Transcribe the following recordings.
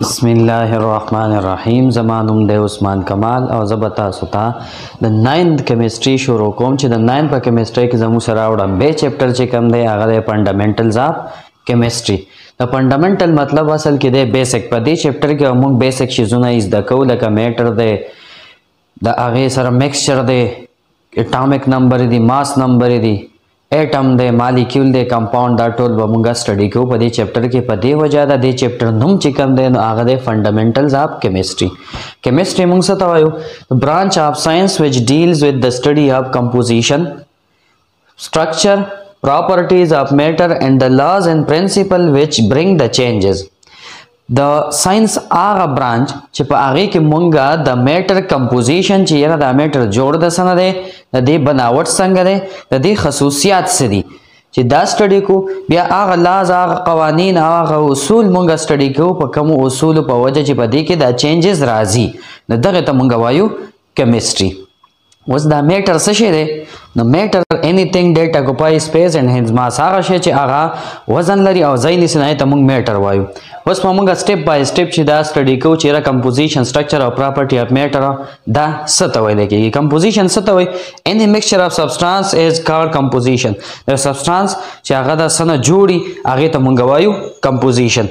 بسم الله الرحمن الرحیم زما نوم دی عثمان کمال او زه به تاسو ته د ناینت کیمستري شروع کوم چې د ناین په کیمستري کې زموږ سره وړم به چپټر چې کوم دی هغه د فنډامنټلز اف کیمستري د فنډامنټل مطلب اصل کې دی بیسک په دې چپټر کې موږ بیسک شیزونه زده کوو لکه میټر دی د هغه سره میکسچر دی اټامیک نمبر دی ماس نمبر دی اټم دی مالیکول دی کمپاوند دا ټول به مونږه سټډي کوو په دې چپټر کې په دې وجہ دا دې چپټر نوم چې کوم دی نو هغه دی فندامنټلز اف کیمستري کیمستري مونږ څه ته وایو برانچ اف ساينس وچ ډیلز وذ د سټډي اف کمپوزیشن Structure, properties of matter and the laws and principle which bring the changes. د ساينس هغه برانچ چې په هغه کې مونږه د میټر کمپوزیشن چې یره د میټر جوړ د سن ده د دې بناوټ څنګه ده د دې خصوصیات څه دي چې دا سټډي کو بیا هغه لاز هغه قوانین هغه اصول مونږه سټډي کو په کوم اصول په وجه چې په دې کې دا چینجز راځي نو دغه ته مونږ وایو کیمستري اوس دا میټر څه شی دی نو میټر اني ثینګ دیټ اکوپای سپیس اند هینز ماس هغه شی چې هغه وزن لري او ځای نیسي نه ته موږ میټر وایو اوس په موږ سټپ بای سټپ چې دا سټډي کو چې را کمپوزیشن سټرکچر او پراپرټي اف میټر دا څه ته ویل کېږي کمپوزیشن څه ته وایي اني میکسچر اف سبسټانس از کارډ کمپوزیشن د سبسټانس چې هغه د سنه جوړي هغه ته موږ وایو کمپوزیشن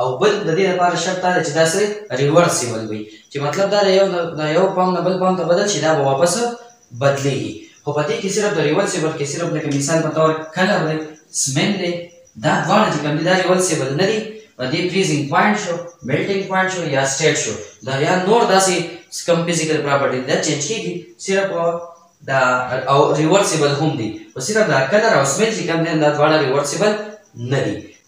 او بل د دې لپاره شرط دا دی چې دا سره ریورسیبل وي چې مطلب دا دی یو د یو پام نه بل پام ته بدل شي دا به واپس بدلېږي خو په دې کې صرف د ریورسیبل کې صرف لکه مثال په تور کلر دی سمن دی دا دواړه چې کوم دي دا ریورسیبل نه دي په دې فریزینګ پوینټ شو میلټینګ پوینټ شو یا سټیټ شو دا یا نور داسې کوم فزیکل پراپرټي دا چینج کېږي صرف دا او ریورسیبل هم دي خو صرف دا کلر او سمن چې کوم دی دا دواړه ریورسیبل نه دي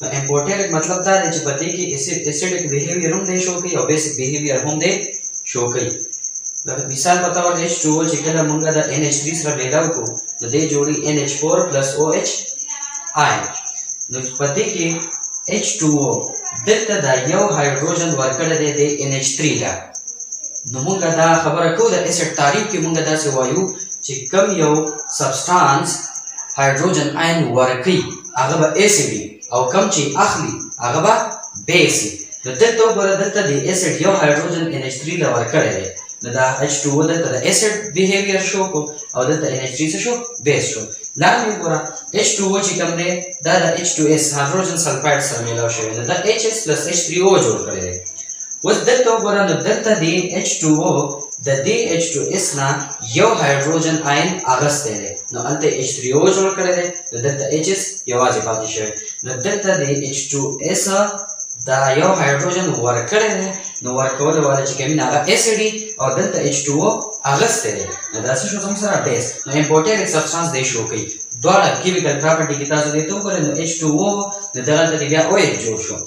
نو امپورټیټډ مطلب دا دی چې په دې کې اسید اسیډک بیهیویر هم دی شو کوي او بیسک بیهیویر هم دی شو کوي لکه مثال په تور H2O چې کله موږ د NH3 سره میلاو کو نو دې جوړي NH4 OH آی نو په دې کې H2O دلته دا یو هایدروجن ورکړی دی د NH3 ته نو موږ دا خبره کوو د اسید تعریف کې موږ دا څه وایو چې کم یو سبستانس هایدروجن آین ورکړي هغه به ایس وي او کم چې اخلي هغه به بیس وي نو دلته وګوره دلته د اسید یو هایدروجن ان ایچ 3 له ورکړی دی نو دا ایچ 2 دلته د اسید بیهیویر شو کو او دلته ان ایچ 3 څه شو بیس شو لاندې وګوره ایچ 2 چې کوم دی دا د ایچ 2 اس هایدروجن سلفایډ سره میلاو شوی دی دا ایچ اس پلس ایچ 3 او جوړ کړی دی اوس دلته وګوره نو دلته د ایچ 2 او د دې ایچ 2 اس نه یو هایدروجن آین اغستی دی نو هلته ایچ 3 او جوړ کړی دی نو دلته اچ اس یوازې پاتې شوی نو دلته د اچ ټو اس دا یو هایدروجن ورکړی دی نو ورکولو والا چې کوي هغه اس ډي او دلته اچ ټو او اغستی دی نو دا څه شو زموږ سره بیس نو امپورټر یې سبسټانس دی شو کوي دواړه کیمیکل پراپرټي کې تاسو دې ته وګورئ نو اچ ټو او نو دغلته کې بیا او ایچ جوړ شو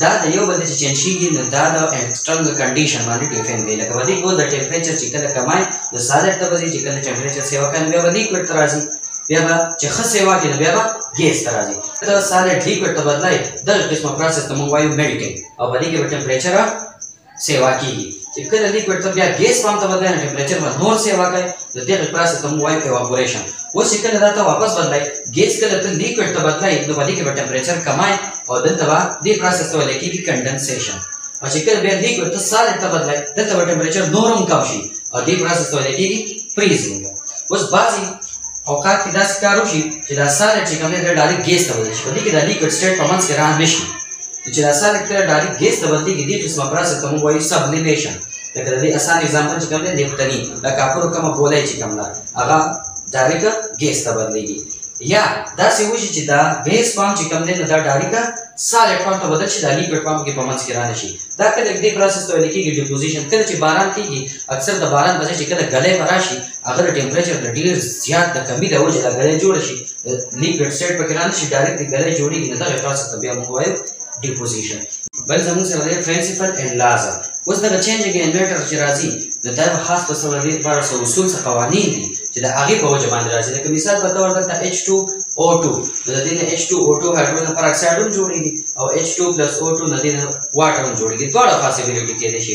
دا د یو بل چې چینج کیږي نو دا د ایکسټرنل کنډیشن باندې ډیپند دی لکه ودی کو د ټمپریچر چې کله کمای نو ساده ته ودی چې کله ټمپریچر سیوا کړي بیا ودی کوټ راځي بیا به چې ښه سیوا کړي بیا به ګیس ته راځي دا ساده ډیپټ ته بدلای د قسمه پروسس ته موږ وایو میلټینګ او ودی کې ټمپریچر سیوا کیږي چې کله لیکوډ ته بیا ګیس پام ته بدلای نو ټمپریچر به نور سیوا کوي د دې لپاره څه کوم وایي ایواپوریشن اوس چې کله دا ته واپس بدلای ګیس کله ته لیکوډ ته بدلای نو باندې کې به ټمپریچر کمای او دلته به دې پروسس ته وایي کیږي کنډنسیشن او چې کله بیا لیکوډ ته سال ته بدلای دلته به ټمپریچر نور هم کم شي او دې پروسس ته وایي کیږي فریزینګ اوس بعضي اوقات کې داسې کار وشي چې دا سال چې کوم دی دا ډایرکټ ګیس ته بدل شي په دې کې د لیکوډ سټیټ په منځ کې ران نشي چې د اثار کله ډایرک ګیس ته بدلېږي دې قسمه پراسه ته موږ وایو سبلیمیشن لکه د دې اثار اگزامپل چې کوم دی نیپتني د کاپرو کومه ګولۍ چې کوم ده هغه ډایرک ګیس ته بدلېږي یا داسې وشي چې دا بیس فارم چې کوم دی نو دا ډایرک سالډ فارم ته بدل شي دا لیکوډ فارم کې په منځ کې رانه شي دا کله دې پراسه ته ویل کېږي ډیپوزیشن کله چې باران کېږي اکثر د باران په ځای چې کله ګلۍ به راشي هغه د ټمپریچر د ډیر زیات د کمی له وجې دا ګلۍ جوړه شي د لیکوډ سیټ پکې رانه شي ډایرکټ د ګلۍ جوړېږي نو دغه پروسس ته بیا موږ وایو ډیپوزیشن بل زموږ سره دی پرنسپل اینډ لاز اوس دغه چینجنګ انورټر چې راځي نو دا به خاص په سره دې لپاره څه اصول څه قوانین دي چې د هغې په وجه باندې راځي لکه مثال په طور دلته اچ ټو او ټو نو د دې نه اچ ټو او ټو هایډروجن پر اکسایډ هم جوړېږي او اچ ټو پلس او ټو نه دې نه واټر هم جوړېږي دواړه پاسبیلیټي کېدای شي